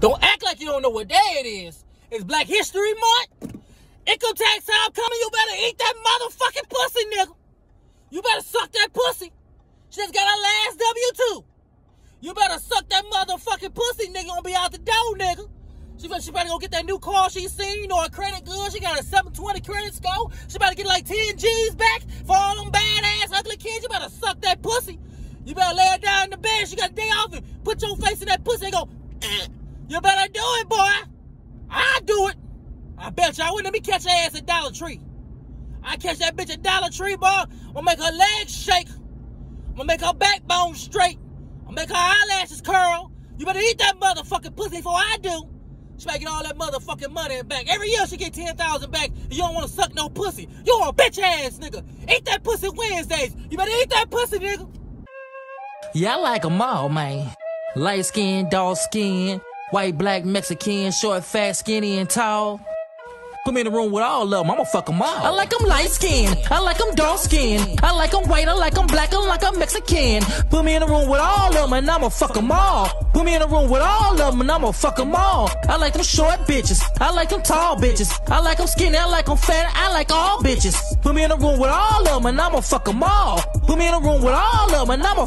Don't act like you don't know what day it is. It's Black History Month. Income tax time coming. You better eat that motherfucking pussy, nigga. You better suck that pussy. She just got her last W-2. You better suck that motherfucking pussy, nigga. Gonna be out the door, nigga. She better, she better go get that new car she seen or a credit good. She got a 720 credit score. She better get like 10 G's back for all them badass ugly kids. You better suck that pussy. You better lay her down in the bed. She got a day off and put your face in that pussy and go. You better do it, boy. I do it. I bet I wouldn't Let me catch her ass at Dollar Tree. I catch that bitch at Dollar Tree, boy. I'm gonna make her legs shake. I'm gonna make her backbone straight. I'm gonna make her eyelashes curl. You better eat that motherfucking pussy before I do. She get all that motherfucking money back. Every year she get 10000 back and you don't want to suck no pussy. You a bitch ass nigga. Eat that pussy Wednesdays. You better eat that pussy, nigga. Yeah, I like 'em all, man. Light skin, dark skin, white, black, Mexican, short, fat, skinny, and tall. Put me in the room with all of them, I'ma fuck them all. I like 'em light skin, I like 'em dark skin, I like 'em white, I like 'em black, I like 'em Mexican. Put me in the room with all of them and I'ma fuck 'em all. Put me in the room with all of them and I'ma fuck 'em all. I like them short bitches, I like them tall bitches, I like them skinny, I like them fat, I like all bitches. Put me in the room with all of them and I'ma fuck 'em all. Put me in the room with all of them and I'ma